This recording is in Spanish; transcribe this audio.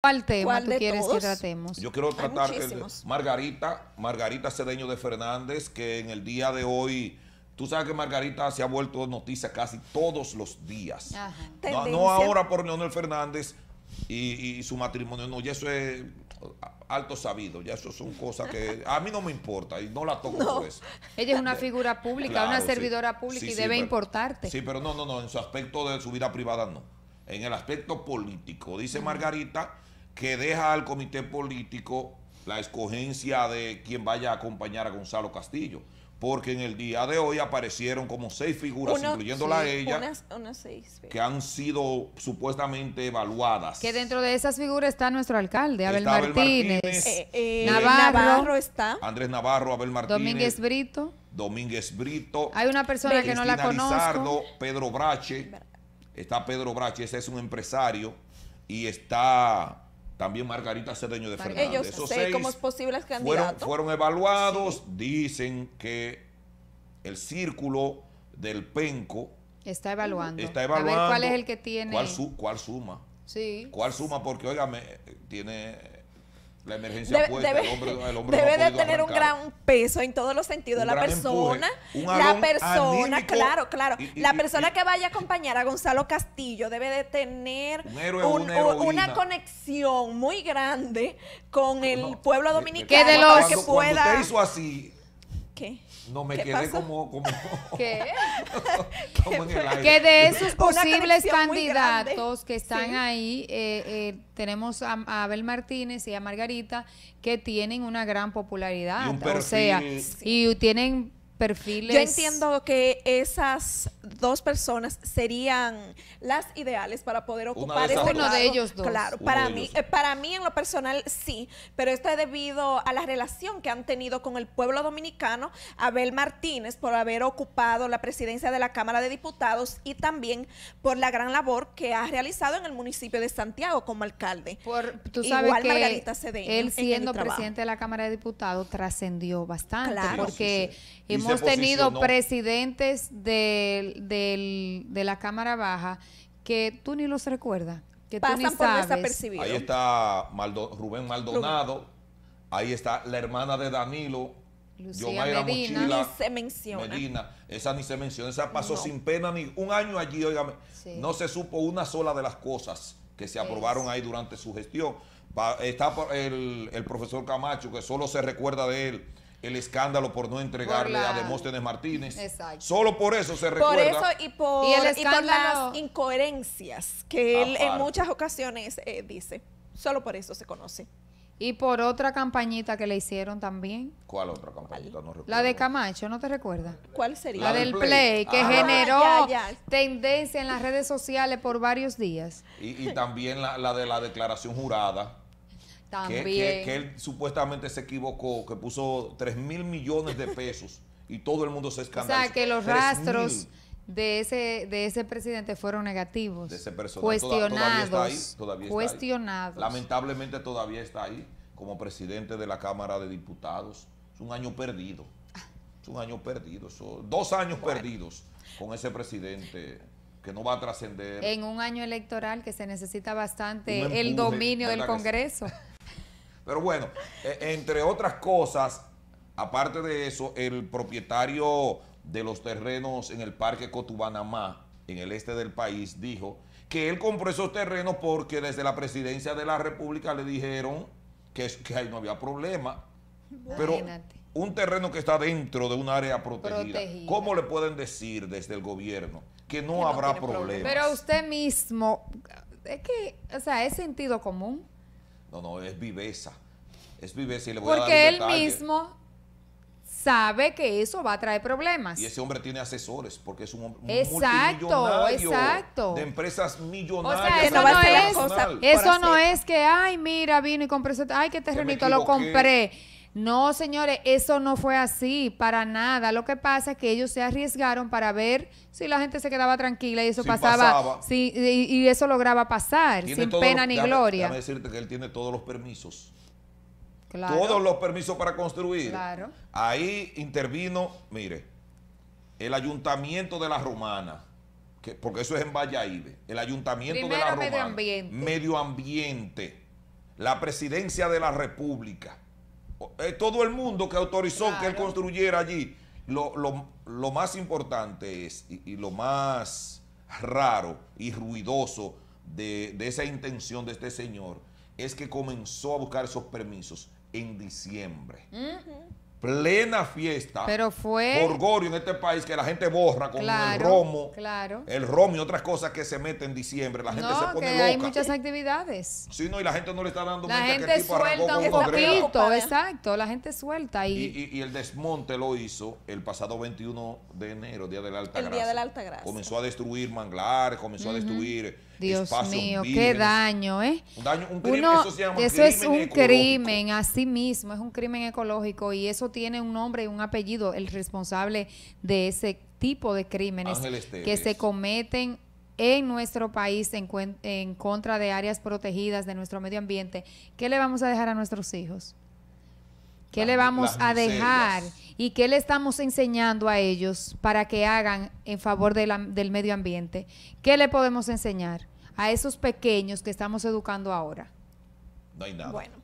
¿Cuál tema ¿Cuál tú quieres que todos? tratemos? Yo quiero tratar que muchísimos. Margarita, Margarita Cedeño de Fernández, que en el día de hoy, tú sabes que Margarita se ha vuelto noticia casi todos los días. Ajá. No, no ahora por Leonel Fernández y, y su matrimonio, no, ya eso es alto sabido, ya eso son cosas que a mí no me importa y no la toco por eso. Ella es una figura pública, Claro, una sí. servidora pública Sí, y sí, debe pero- importarte. Sí, pero no, no, no, en su aspecto de su vida privada no. En el aspecto político, dice Margarita que deja al comité político la escogencia de quien vaya a acompañar a Gonzalo Castillo. Porque en el día de hoy aparecieron como seis figuras, Uno- incluyéndola a ella, Unas, unas seis. que han sido supuestamente evaluadas. Que dentro de esas figuras está nuestro alcalde, Abel Está Abel Martínez, Martínez. Eh, eh, Navarro. Navarro. está. Andrés Navarro, Abel Martínez, Domínguez Brito. Domínguez Brito, Hay una persona que no la conozco. Lizardo, Pedro Brache, está Pedro Brache, ese es un empresario, y está también Margarita Cedeño de. Fernández. Ellos Esos sé, seis como posibles fueron, candidatos. fueron evaluados, dicen que el círculo del penco Está evaluando. está A evaluando. ver cuál es el que tiene. ¿Cuál, su- cuál suma? Sí. ¿Cuál suma? Porque, óigame, tiene la emergencia Debe, puesta, debe- el hombre, el hombre no debe de tener un gran peso en todos los sentidos. Un La gran persona, empuje, un la persona, claro, claro. y- y- la persona y- que vaya a acompañar a Gonzalo Castillo debe de tener Un héroe o una conexión muy grande con el No, pueblo me- me- dominicano Que de los- para que cuando pueda. usted hizo así, ¿Qué? no me ¿Qué quedé pasó? como, como, ¿Qué? como en el aire. Que de esos posibles candidatos que están Sí. ahí, eh, eh, tenemos a, a Abel Martínez y a Margarita que tienen una gran popularidad. Y un o sea, y tienen perfiles. Yo entiendo que esas dos personas serían las ideales para poder ocupar ese. Uno de ellos dos. Claro, Uno para mí, ellos. eh, para mí en lo personal sí, pero esto es debido a la relación que han tenido con el pueblo dominicano, Abel Martínez por haber ocupado la presidencia de la Cámara de Diputados y también por la gran labor que ha realizado en el municipio de Santiago como alcalde. Por, tú Igual sabes que Margarita Cedeño él en siendo presidente de la Cámara de Diputados trascendió bastante Claro. porque Sí, sí, sí. Y hemos tenido posicionó. presidentes del- de la Cámara Baja que tú ni los recuerdas, que tú ni por sabes. desapercibidos. Ahí está Maldo- Rubén Maldonado, ahí está la hermana de Danilo, Lucía Yomaira Medina. Mochila. Ni se menciona. Medina, esa ni se menciona, esa pasó No. sin pena ni un año allí, óigame, Sí. no se supo una sola de las cosas que se aprobaron ahí durante su gestión. Va- está por el, el profesor Camacho, que solo se recuerda de él el escándalo por no entregarle Por la- a Demóstenes Martínez. Exacto. Solo por eso se Por recuerda. eso y por, Y el y por escándalo- las incoherencias que él en muchas ocasiones eh, dice. Solo por eso se conoce. Y por otra campañita que le hicieron también, ¿Cuál otra campañita? No recuerdo. la de Camacho, ¿no te recuerdas? ¿Cuál sería? La, La del del Play, Play. que Ah. generó Ya, ya. tendencia en las redes sociales por varios días. Y, y también la, la de la declaración jurada. Que, También. que- que él supuestamente se equivocó, que puso 3 mil millones de pesos y todo el mundo se o escandalizó. sea, que los 3.000 rastros de ese de ese presidente fueron negativos. de ese personaje toda- todavía está ahí, cuestionados. todavía está ahí. cuestionados. Lamentablemente todavía está ahí como presidente de la Cámara de Diputados. Es un año perdido. Es un año perdido. Eso- dos años perdidos con ese presidente que no va a trascender. en un año electoral que se necesita bastante el dominio del. Congreso. Pero bueno, eh, entre otras cosas, aparte de eso, el propietario de los terrenos en el Parque Cotubanamá, en el este del país, dijo que él compró esos terrenos porque desde la presidencia de la República le dijeron que, ahí no había problema. Pero Imagínate. un terreno que está dentro de un área protegida, Protegida. ¿cómo le pueden decir desde el gobierno que no Que no habrá tiene problema? problemas? Pero usted mismo, es que, o sea, es sentido común. No, no, es viveza. Es viveza y le voy a dar un Porque él detalle. mismo sabe que eso va a traer problemas. Y ese hombre tiene asesores porque es un hombre Exacto, multimillonario exacto. de empresas O millonarias. sea, que eso no es, cosa- eso no es que, ay, mira, vino y compré ay, qué terrenito lo compré. No, señores, eso no fue así, para nada. Lo que pasa es que ellos se arriesgaron para ver si la gente se quedaba tranquila y eso pasaba, pasaba. sí, y, y eso lograba pasar, sin pena los- ni déjame- gloria. Déjame decirte que él tiene todos los permisos. Claro, Todos los permisos para construir. Claro. Ahí intervino, mire, el ayuntamiento de la Romana, que, porque eso es en Valladolid, el ayuntamiento de la Romana. medio ambiente. Medio ambiente. la presidencia de la República, eh, todo el mundo que autorizó que él construyera allí, lo, lo- lo más importante es, y, y lo más raro y ruidoso de, de esa intención de este señor, es que comenzó a buscar esos permisos en diciembre. Plena fiesta. Pero fue- Gorgorio en este país que la gente borra con Claro, el romo. claro. El romo y otras cosas que se meten en diciembre. La gente se No, pone que loca. hay muchas actividades. Sí, no, y la gente no le está dando La que el gente tipo suelta un poquito, preocupada. exacto, la gente suelta Y, y, y- y el desmonte lo hizo el pasado 21 de enero, Día de la Alta El Día Gracia. de la Alta Gracia. Comenzó a destruir manglares, comenzó a destruir Dios espacios mío, qué vírgenes. daño, ¿eh? Un daño, un crimen, Uno- eso se llama eso es un ecológico. crimen, así mismo, es un crimen ecológico y eso tiene un nombre y un apellido, el responsable de ese tipo de crímenes que se cometen en nuestro país en, contra de áreas protegidas de nuestro medio ambiente. ¿Qué le vamos a dejar a nuestros hijos? ¿Qué le vamos a dejar? ¿Y qué le estamos enseñando a ellos para que hagan en favor de la- del medio ambiente? ¿Qué le podemos enseñar a esos pequeños que estamos educando ahora? No hay nada. Bueno,